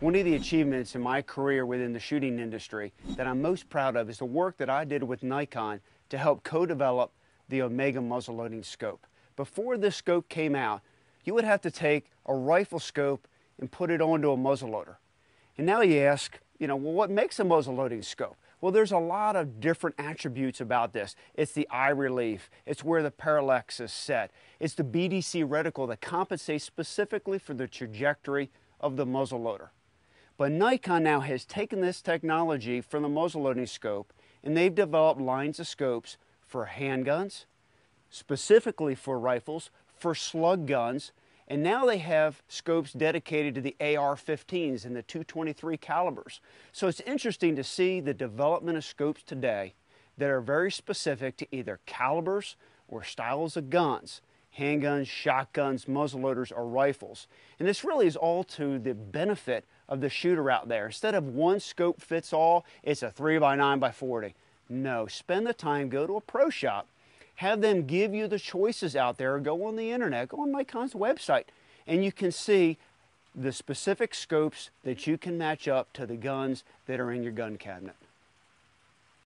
One of the achievements in my career within the shooting industry that I'm most proud of is the work that I did with Nikon to help co-develop the Omega muzzleloading scope. Before this scope came out, you would have to take a rifle scope and put it onto a muzzleloader. And now you ask, you know, well, what makes a muzzleloading scope? Well, there's a lot of different attributes about this. It's the eye relief, it's where the parallax is set, it's the BDC reticle that compensates specifically for the trajectory of the muzzleloader. But Nikon now has taken this technology from the muzzleloading scope and they've developed lines of scopes for handguns, specifically for rifles, for slug guns, and now they have scopes dedicated to the AR-15s and the 223 calibers. So it's interesting to see the development of scopes today that are very specific to either calibers or styles of guns handguns, shotguns, muzzleloaders, or rifles. And this really is all to the benefit of the shooter out there. Instead of one scope fits all, it's a 3 by 9 by 40. No, spend the time, go to a pro shop, have them give you the choices out there, go on the internet, go on Nikon's website, and you can see the specific scopes that you can match up to the guns that are in your gun cabinet.